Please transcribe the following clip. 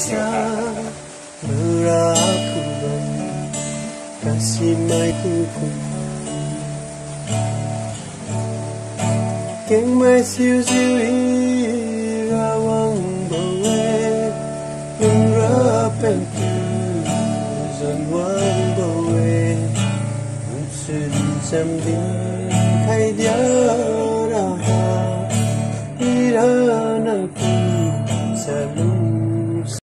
bisa merakuban kasih mai kuku Keng mai siêu siêu hi ra rawang bawe ra pen tu zon wang bawe Nung sun sam din khai dia ra ha nang tu sa lung